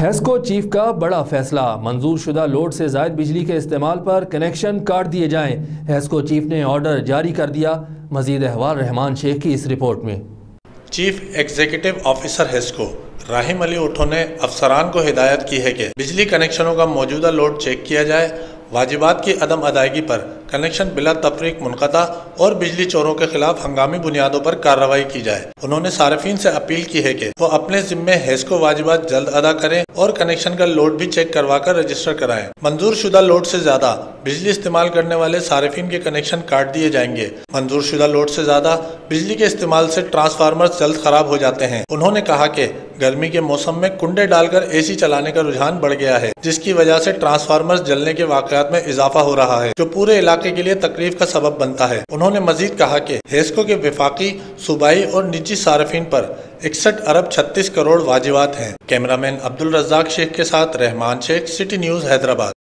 HESCO chief کا بڑا فیصلہ۔ منظور شدہ لوڈ سے زائد بجلی کے استعمال پر کنیکشن کاٹ دیے جائیں۔ ہیسکو چیف نے آرڈر جاری کر دیا۔ مزید احوال رحمان شیخ کی اس رپورٹ میں۔ Chief executive officer HESCO Raham Ali اٹھو نے افسران کو ہدایت کی ہے کہ بجلی کنیکشنوں کا موجودہ لوڈ چیک کیا جائے واجبات کی عدم ادائیگی پر کنیکشن بلا تفریق منقطع اور بجلی چوروں کے خلاف ہنگامی بنیادوں پر کارروائی کی جائے۔ انہوں نے صارفین سے اپیل کی ہے کہ وہ اپنے ذمے ہیسکو واجبات جلد ادا کریں اور کنیکشن کا لوڈ بھی چیک کروا کر رجسٹر کرائیں۔ منظور شدہ لوڈ سے زیادہ بجلی استعمال کرنے والے صارفین کے کنیکشن کاٹ دیے جائیں گے۔ منظور شدہ لوڈ سے زیادہ بجلی کے استعمال سے ٹرانسفارمر جلد خراب ہو جاتے ہیں۔ انہوں نے کہا کہ گرمی کے موسم میں کنڈے ڈال کر اے سی چلانے کا رجحان بڑھ گیا ہے، جس کی وجہ سے ٹرانسفارمر جلنے کے واقعات میں اضافہ ہو رہا ہے، جو پورے علاقے کے لیے تکلیف کا سبب بنتا ہے۔ انہوں نے مزید کہا کہ ہیسکو کے وفاقی، صوبائی اور نجی صارفین پر اکسٹھ ارب چھتیس کروڑ واجبات ہیں۔ کیمرامین عبد الرزاق شیخ کے ساتھ رحمان شیخ، سٹی نیوز، حیدرآباد۔